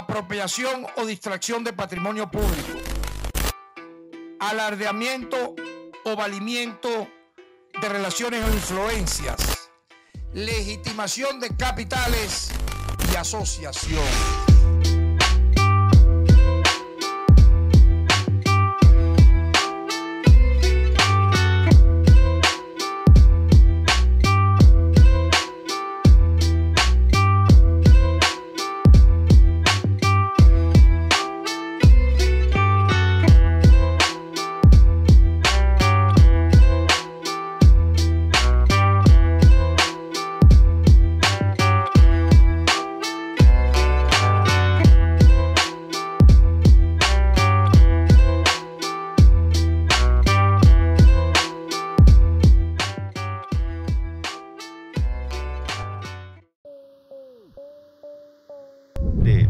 apropiación o distracción de patrimonio público, alardeamiento o valimiento de relaciones o influencias, legitimación de capitales y asociación.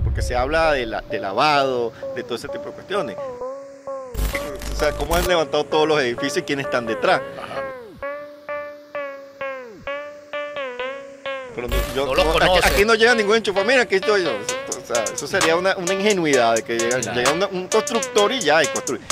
Porque se habla de, la- de lavado, de todo ese tipo de cuestiones. O sea, cómo han levantado todos los edificios y quiénes están detrás. Pero no- yo- No los aquí- no llega ningún enchufa. Mira, aquí estoy yo. O sea, eso sería una, una ingenuidad de que llega, Claro. llega una- un constructor y ya, y construye.